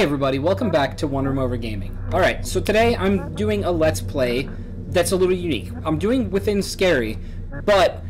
Hey everybody, welcome back to One Room Over Gaming. Alright, so today I'm doing a Let's Play that's a little unique. I'm doing Within Skerry, but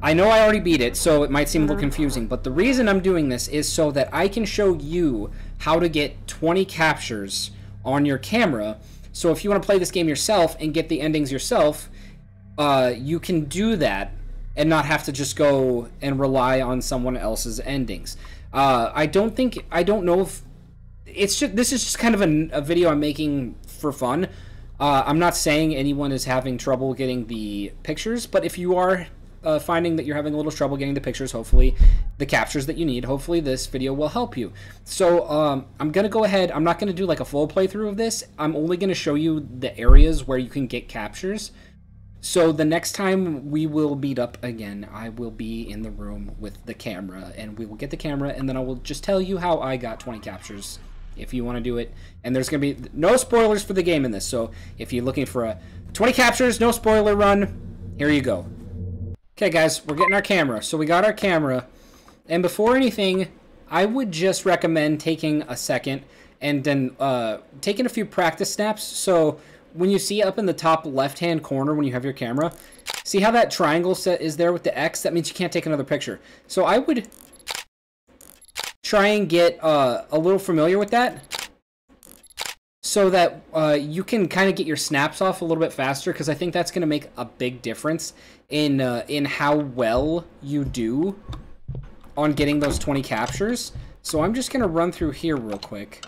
I know I already beat it, so it might seem a little confusing, but the reason I'm doing this is so that I can show you how to get 20 captures on your camera. So if you want to play this game yourself and get the endings yourself, uh, you can do that and not have to just go and rely on someone else's endings. Uh, I don't think I don't know if it's just this is just kind of a, a video I'm making for fun. Uh, I'm not saying anyone is having trouble getting the pictures, but if you are uh, finding that you're having a little trouble getting the pictures, hopefully the captures that you need, hopefully this video will help you. So um, I'm gonna go ahead. I'm not gonna do like a full playthrough of this. I'm only gonna show you the areas where you can get captures. So the next time we will meet up again, I will be in the room with the camera, and we will get the camera, and then I will just tell you how I got 20 captures if you want to do it. And there's going to be no spoilers for the game in this. So if you're looking for a 20 captures, no spoiler run, here you go. Okay, guys, we're getting our camera. So we got our camera. And before anything, I would just recommend taking a second and then uh, taking a few practice snaps. So when you see up in the top left-hand corner when you have your camera, see how that triangle set is there with the X? That means you can't take another picture. So I would try and get uh, a little familiar with that so that uh, you can kind of get your snaps off a little bit faster because I think that's going to make a big difference in uh, in how well you do on getting those 20 captures. So I'm just going to run through here real quick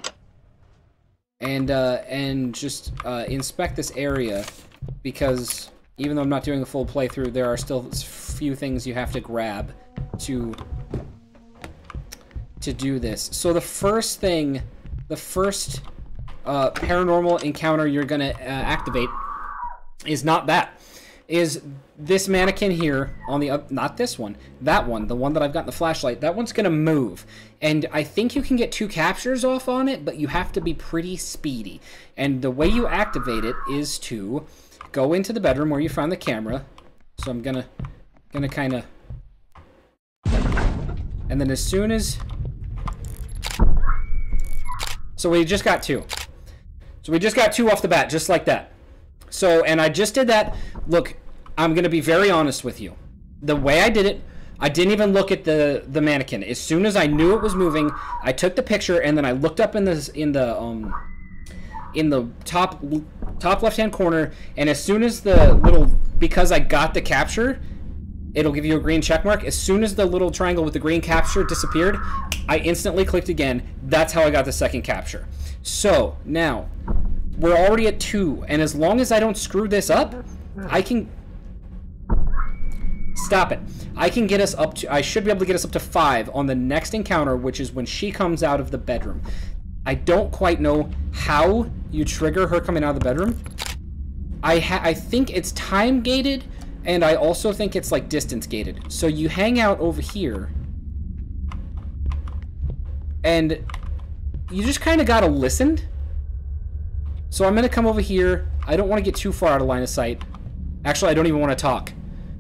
and uh, and just uh, inspect this area because even though I'm not doing a full playthrough, there are still a few things you have to grab to to do this. So the first thing, the first uh, paranormal encounter you're gonna uh, activate is not that. Is this mannequin here on the not this one, that one, the one that I've got in the flashlight. That one's gonna move, and I think you can get two captures off on it, but you have to be pretty speedy. And the way you activate it is to go into the bedroom where you found the camera. So I'm gonna gonna kind of, and then as soon as so we just got two. So we just got two off the bat, just like that. So, and I just did that. Look, I'm going to be very honest with you. The way I did it, I didn't even look at the the mannequin. As soon as I knew it was moving, I took the picture and then I looked up in the in the um in the top top left hand corner. And as soon as the little because I got the capture, it'll give you a green check mark. As soon as the little triangle with the green capture disappeared, I instantly clicked again. That's how I got the second capture. So, now, we're already at two, and as long as I don't screw this up, I can... Stop it. I can get us up to... I should be able to get us up to five on the next encounter, which is when she comes out of the bedroom. I don't quite know how you trigger her coming out of the bedroom. I, I think it's time gated, and I also think it's like distance gated. So you hang out over here. And you just kind of got to listen. So I'm going to come over here. I don't want to get too far out of line of sight. Actually, I don't even want to talk.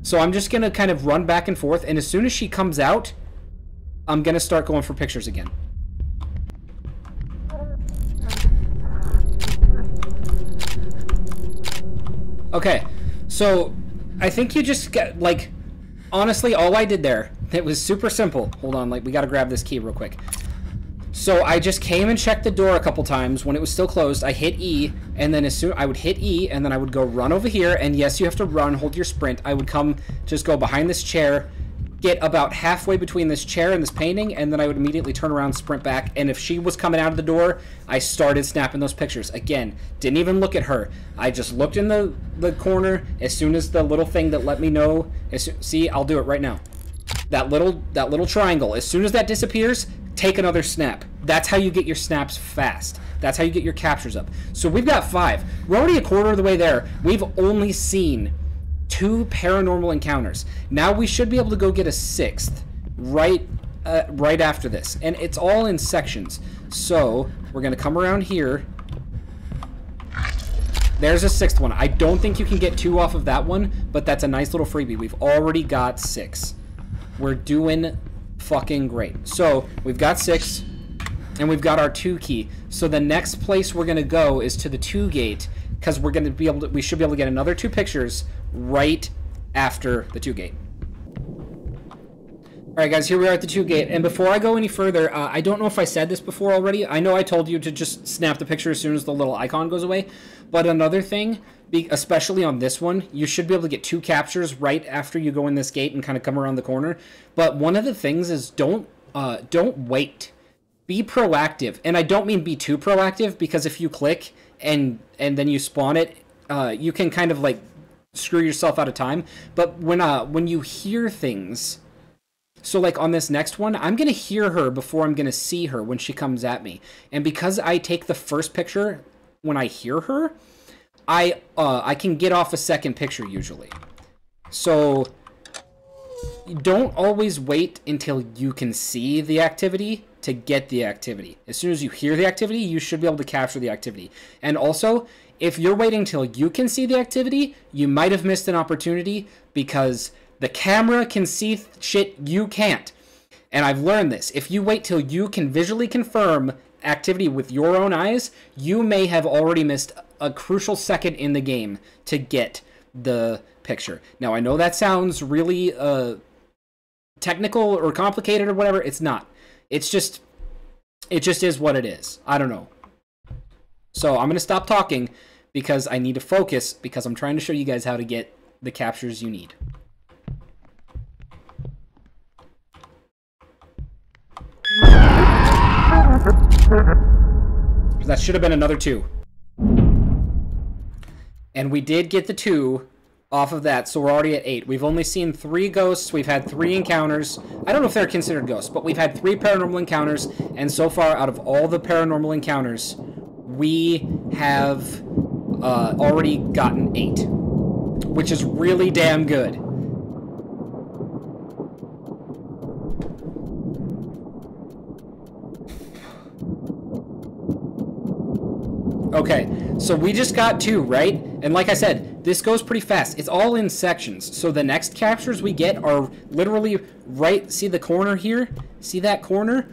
So I'm just going to kind of run back and forth. And as soon as she comes out, I'm going to start going for pictures again. Okay, so I think you just get, like, honestly, all I did there, it was super simple. Hold on, like, we gotta grab this key real quick. So I just came and checked the door a couple times when it was still closed. I hit E, and then as soon I would hit E, and then I would go run over here. And yes, you have to run, hold your sprint. I would come, just go behind this chair, get about halfway between this chair and this painting, and then I would immediately turn around, sprint back. And if she was coming out of the door, I started snapping those pictures. Again, didn't even look at her. I just looked in the, the corner as soon as the little thing that let me know. As, see, I'll do it right now. That little that little triangle. As soon as that disappears, take another snap. That's how you get your snaps fast. That's how you get your captures up. So we've got five. We're already a quarter of the way there. We've only seen two paranormal encounters. Now we should be able to go get a sixth right uh, right after this. And it's all in sections. So we're going to come around here. There's a sixth one. I don't think you can get two off of that one, but that's a nice little freebie. We've already got six. We're doing fucking great. So we've got six. and we've got our two key. So the next place we're gonna go is to the two gate because we're gonna be able to. We should be able to get another two pictures right after the two gate. All right, guys, here we are at the two gate. And before I go any further, uh, I don't know if I said this before already. I know I told you to just snap the picture as soon as the little icon goes away. But another thing, especially on this one, you should be able to get two captures right after you go in this gate and kind of come around the corner. But one of the things is don't uh, don't wait. Be proactive, and I don't mean be too proactive because if you click and and then you spawn it, uh, you can kind of like screw yourself out of time. But when uh when you hear things so like on this next one, I'm to hear her before I'm to see her when she comes at me. And because I take the first picture when I hear her, I uh, I can get off a second picture usually. So don't always wait until you can see the activity to get the activity. As soon as you hear the activity, you should be able to capture the activity. And also, if you're waiting till you can see the activity, you might have missed an opportunity because the camera can see shit you can't. And I've learned this. If you wait till you can visually confirm activity with your own eyes, you may have already missed a crucial second in the game to get the picture. Now, I know that sounds really uh, technical or complicated or whatever. It's not. It's just, it just is what it is. I don't know. So I'm going to stop talking because I need to focus because I'm trying to show you guys how to get the captures you need. That should have been another two. And we did get the two off of that, so we're already at eight. We've only seen three ghosts. We've had three encounters. I don't know if they're considered ghosts, but we've had three paranormal encounters, and so far, out of all the paranormal encounters, we have uh, already gotten eight, which is really damn good. Okay, so we just got two, right? And like I said, this goes pretty fast. It's all in sections. So the next captures we get are literally right, see the corner here? See that corner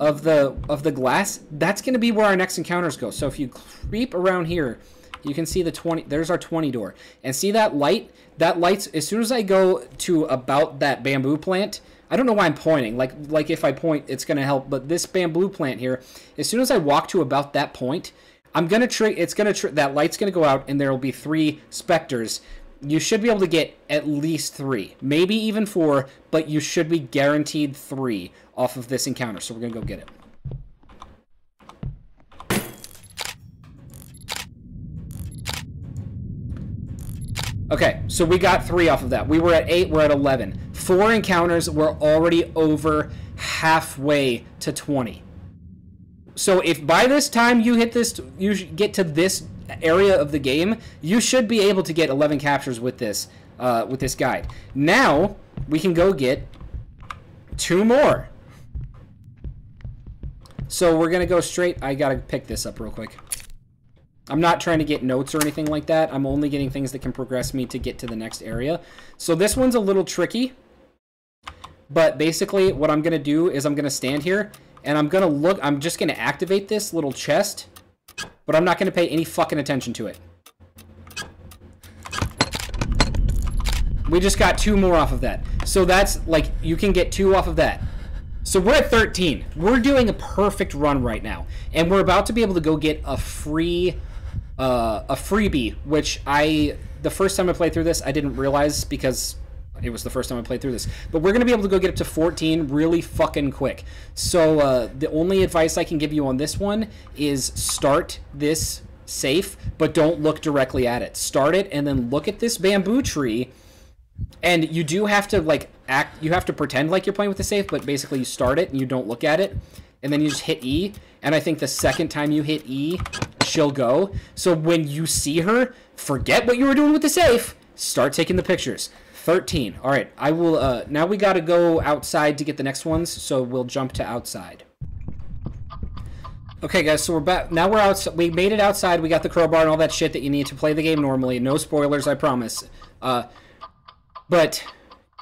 of the of the glass? That's going to be where our next encounters go. So if you creep around here, you can see the 20, there's our 20 door. And see that light? That light's, as soon as I go to about that bamboo plant, I don't know why I'm pointing. Like like if I point, it's going to help. But this bamboo plant here, as soon as I walk to about that point, I'm gonna trick. It's gonna tr- that light's gonna go out, and there will be three specters. You should be able to get at least three, maybe even four, but you should be guaranteed three off of this encounter. So we're gonna go get it. Okay, so we got three off of that. We were at eight, we're at 11. Four encounters, we're already over halfway to 20. So if by this time you hit this, you get to this area of the game, you should be able to get 11 captures with this, uh, with this guide. Now we can go get two more. So we're gonna go straight. I gotta pick this up real quick. I'm not trying to get notes or anything like that. I'm only getting things that can progress me to get to the next area. So this one's a little tricky. But basically, what I'm going to do is I'm going to stand here and I'm gonna look, I'm just gonna activate this little chest, but I'm not gonna pay any fucking attention to it. We just got two more off of that. So that's, like, you can get two off of that. So we're at 13. We're doing a perfect run right now. And we're about to be able to go get a free, uh, a freebie, which I, the first time I played through this, I didn't realize because it was the first time I played through this. But we're going to be able to go get up to 14 really fucking quick. So uh, the only advice I can give you on this one is start this safe, but don't look directly at it. Start it and then look at this bamboo tree. And you do have to like act. You have to pretend like you're playing with the safe, but basically you start it and you don't look at it, and then you just hit E. And I think the second time you hit E, she'll go. So when you see her, forget what you were doing with the safe. Start taking the pictures. 13. All right, I will, uh, now we got to go outside to get the next ones, so we'll jump to outside. Okay, guys, so we're back. Now we're outside. We made it outside. We got the crowbar and all that shit that you need to play the game normally. No spoilers, I promise. Uh, but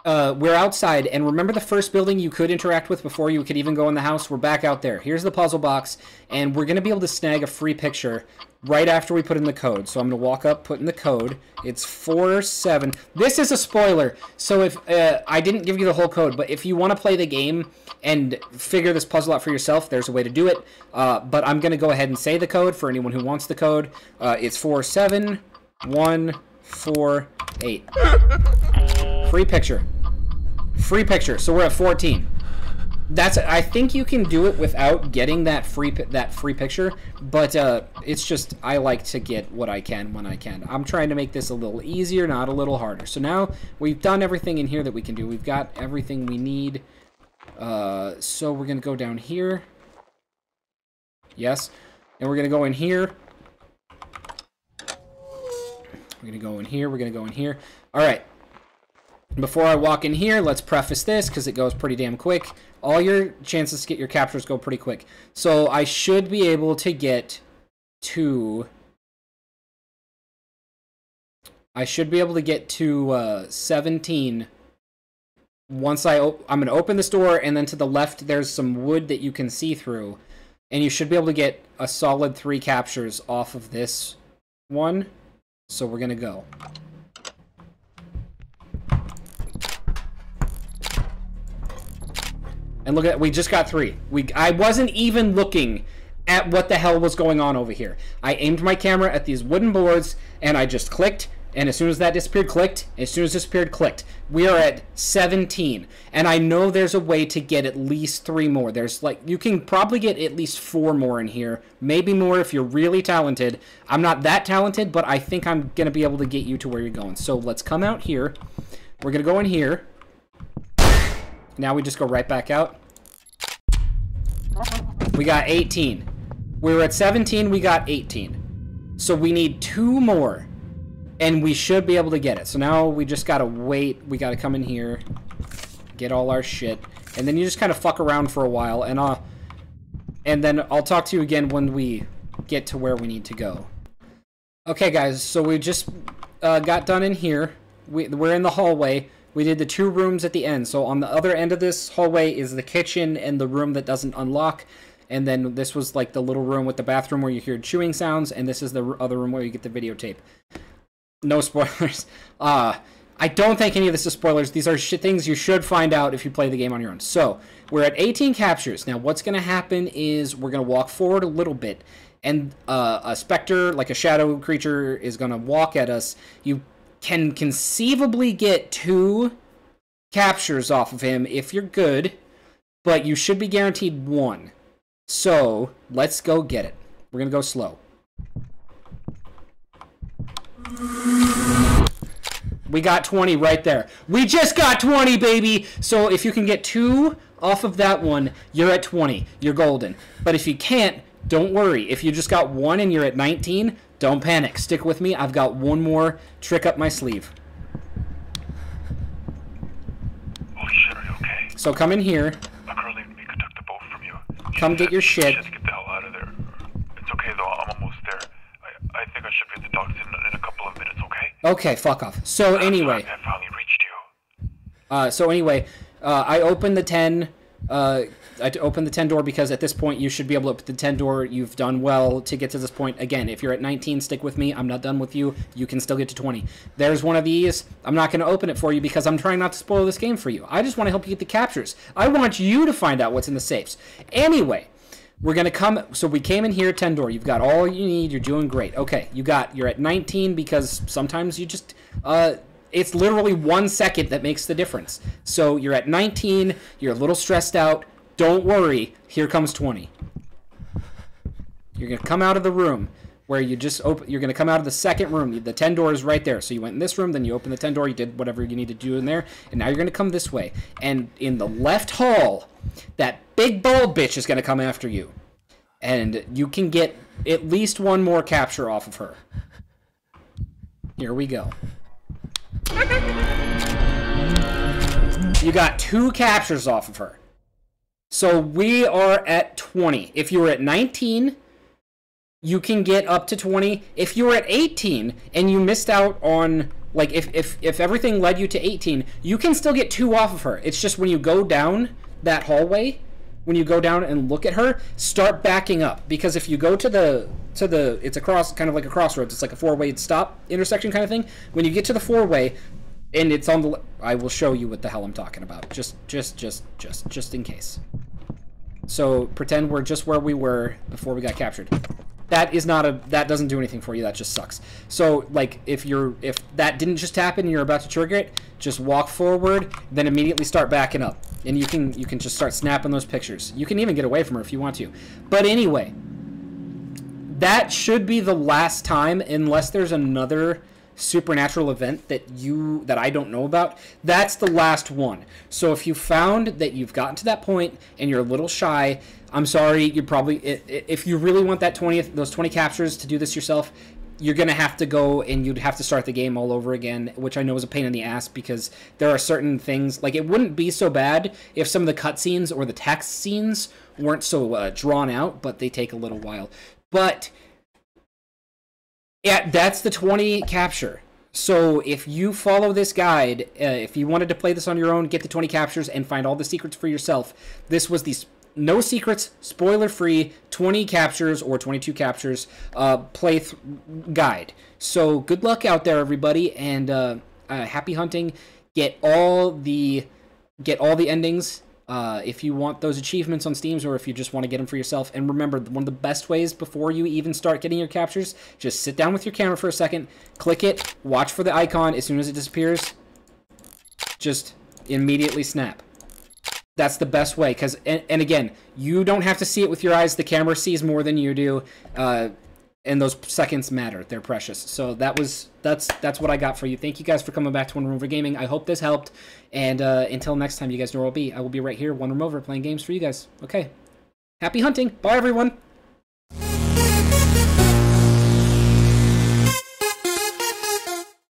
uh, we're outside, and remember the first building you could interact with before you could even go in the house? We're back out there. Here's the puzzle box, and we're going to be able to snag a free picture right after we put in the code. So I'm going to walk up, put in the code. It's 4-7. This is a spoiler, so if uh, I didn't give you the whole code, but if you want to play the game and figure this puzzle out for yourself, there's a way to do it. Uh, but I'm going to go ahead and say the code for anyone who wants the code. Uh, it's 47148. Free picture. Free picture. So we're at 14. That's. I think you can do it without getting that free that free picture, but uh, it's just I like to get what I can when I can. I'm trying to make this a little easier, not a little harder. So now we've done everything in here that we can do. We've got everything we need. Uh, so we're gonna go down here. Yes, and we're gonna go in here. We're gonna go in here. We're gonna go in here. All right. Before I walk in here, let's preface this because it goes pretty damn quick. All your chances to get your captures go pretty quick. So I should be able to get to... I should be able to get to uh, 17 once I... I'm going to open this door, and then to the left there's some wood that you can see through. And you should be able to get a solid three captures off of this one. So we're going to go. And look at we just got three. We I wasn't even looking at what the hell was going on over here. I aimed my camera at these wooden boards and I just clicked and as soon as that disappeared, clicked. As soon as disappeared, clicked. We are at 17. And I know there's a way to get at least three more. There's like, you can probably get at least four more in here. Maybe more if you're really talented. I'm not that talented, but I think I'm going to be able to get you to where you're going. So let's come out here. We're going to go in here. Now we just go right back out. We got 18. We were at 17, we got 18. So we need two more. And we should be able to get it. So now we just gotta wait. We gotta come in here. Get all our shit. And then you just kind of fuck around for a while. And, uh, and then I'll talk to you again when we get to where we need to go. Okay, guys. So we just uh, got done in here. We, we're in the hallway. We did the two rooms at the end. So on the other end of this hallway is the kitchen and the room that doesn't unlock. And then this was like the little room with the bathroom where you hear chewing sounds. And this is the other room where you get the videotape. No spoilers. Uh, I don't think any of this is spoilers. These are things you should find out if you play the game on your own. So, we're at 18 captures. Now, what's going to happen is we're going to walk forward a little bit, and uh, a specter, like a shadow creature, is going to walk at us. You can conceivably get two captures off of him if you're good, but you should be guaranteed one. So, let's go get it. We're going to go slow. We got 20 right there. We just got 20, baby! So if you can get two off of that one, you're at 20. You're golden. But if you can't, don't worry. If you just got one and you're at 19, don't panic. Stick with me. I've got one more trick up my sleeve. Holy shit, are you okay? So come in here. A girl named Mika took the boat from you. She Come get your shit. to get the hell out of there. It's okay though, I'm almost there. I, I think I should be at the docks in, in a couple of minutes, okay? Okay, fuck off. So anyway, I finally reached you. uh, so anyway, uh, I opened the 10. Uh, I open the 10 door because at this point you should be able to open the 10 door. You've done well to get to this point. Again, if you're at 19, stick with me. I'm not done with you. You can still get to 20. There's one of these. I'm not going to open it for you because I'm trying not to spoil this game for you. I just want to help you get the captures. I want you to find out what's in the safes. Anyway, we're gonna come. So we came in here, ten door. You've got all you need. You're doing great. Okay, you got. You're at 19 because sometimes you just. Uh, it's literally one second that makes the difference. So you're at 19. You're a little stressed out. Don't worry. Here comes 20. You're gonna come out of the room where you just open. You're gonna come out of the second room. The 10 door is right there. So you went in this room, then you opened the 10 door. You did whatever you need to do in there, and now you're gonna come this way. And in the left hall, that big bald bitch is gonna come after you, and you can get at least one more capture off of her. Here we go. You got two captures off of her. So we are at 20. If you were at 19, you can get up to 20. If you were at 18 and you missed out on Like if if if everything led you to 18, you can still get two off of her. It's just when you go down that hallway, when you go down and look at her, start backing up because if you go to the to the it's a cross kind of like a crossroads. It's like a four-way stop intersection kind of thing. When you get to the four-way and it's on the I will show you what the hell I'm talking about. Just just just just just in case. So pretend we're just where we were before we got captured. That is not a that doesn't do anything for you. That just sucks. So like if you're if that didn't just happen and you're about to trigger it, just walk forward, then immediately start backing up. And you can you can just start snapping those pictures. You can even get away from her if you want to. But anyway, that should be the last time unless there's another supernatural event that you that I don't know about, that's the last one. So if you found that you've gotten to that point and you're a little shy, I'm sorry, you're probably if you really want that 20th those 20 captures to do this yourself, you're gonna have to go and you'd have to start the game all over again, which I know is a pain in the ass because there are certain things like it wouldn't be so bad if some of the cutscenes or the text scenes weren't so uh, drawn out, but they take a little while. But yeah, that's the 20 capture. So if you follow this guide, uh, if you wanted to play this on your own, get the 20 captures and find all the secrets for yourself. This was the no secrets, spoiler free, 20 captures or 22 captures uh, play guide. So good luck out there, everybody, and uh, uh, happy hunting. Get all the get all the endings uh, if you want those achievements on Steams or if you just want to get them for yourself. And remember, one of the best ways before you even start getting your captures, just sit down with your camera for a second, click it, watch for the icon. As soon as it disappears, just immediately snap. That's the best way. Because, and, and, again, you don't have to see it with your eyes. The camera sees more than you do. Uh, and those seconds matter. They're precious. So that was that's that's what I got for you. Thank you guys for coming back to One Room Over Gaming. I hope this helped. And uh, until next time, you guys know where I'll be. I will be right here, One Room Over, playing games for you guys. Okay. Happy hunting. Bye, everyone.